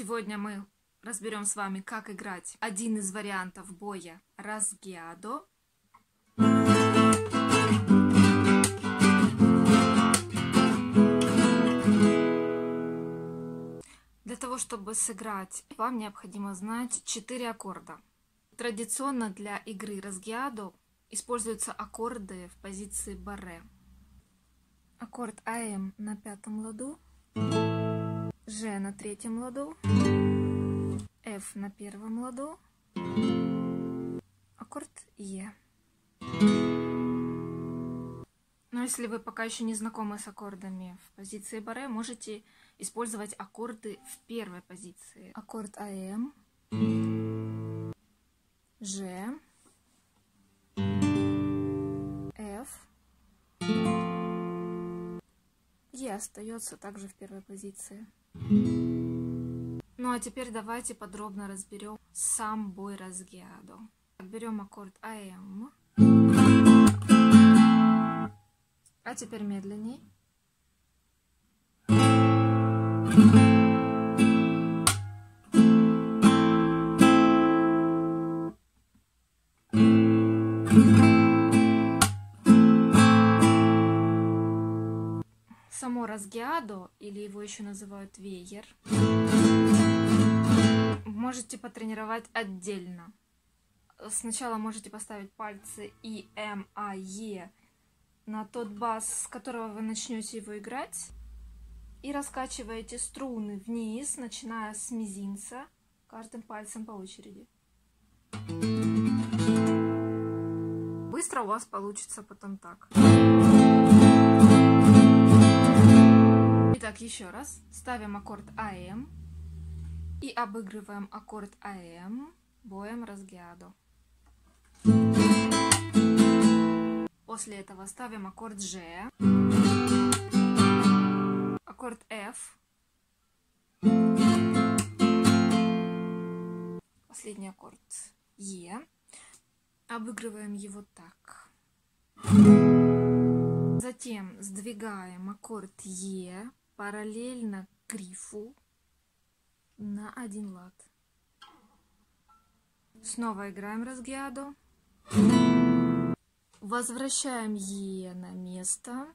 Сегодня мы разберем с вами, как играть один из вариантов боя Разгиадо. Для того, чтобы сыграть, вам необходимо знать 4 аккорда. Традиционно для игры Разгиадо используются аккорды в позиции барре. Аккорд АМ на пятом ладу, Ж на третьем ладу, F на первом ладу, аккорд Е. Но если вы пока еще не знакомы с аккордами в позиции баре, можете использовать аккорды в первой позиции. Аккорд АМ, Ж, F, Е остается также в первой позиции. Ну а теперь давайте подробно разберем сам бой Разгиадо. Берем аккорд АМ. А теперь медленней. Само Разгиадо, или его еще называют веер, можете потренировать отдельно. Сначала можете поставить пальцы И, М, А, Е на тот бас, с которого вы начнете его играть. И раскачиваете струны вниз, начиная с мизинца, каждым пальцем по очереди. Быстро у вас получится потом так. Итак, еще раз. Ставим аккорд АМ и обыгрываем аккорд АМ боем разгиадо. После этого ставим аккорд Ж, аккорд F, последний аккорд Е, обыгрываем его так. Затем сдвигаем аккорд Е параллельно грифу на один лад. Снова играем разгиаду. Возвращаем Е на место.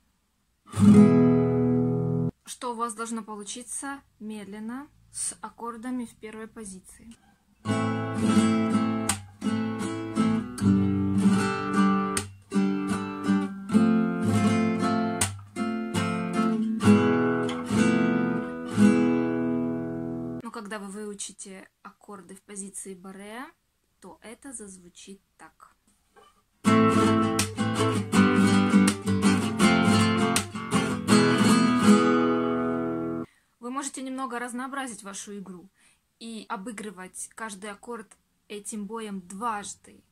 Что у вас должно получиться медленно с аккордами в первой позиции. Когда вы выучите аккорды в позиции баре, то это зазвучит так. Вы можете немного разнообразить вашу игру и обыгрывать каждый аккорд этим боем дважды.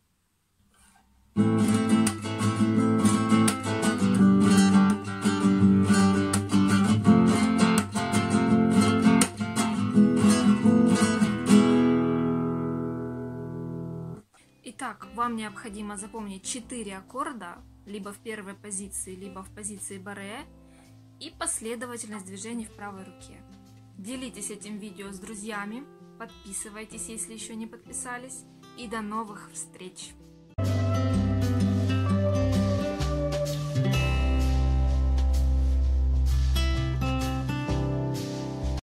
Итак, вам необходимо запомнить 4 аккорда, либо в первой позиции, либо в позиции баре, и последовательность движений в правой руке. Делитесь этим видео с друзьями, подписывайтесь, если еще не подписались, и до новых встреч!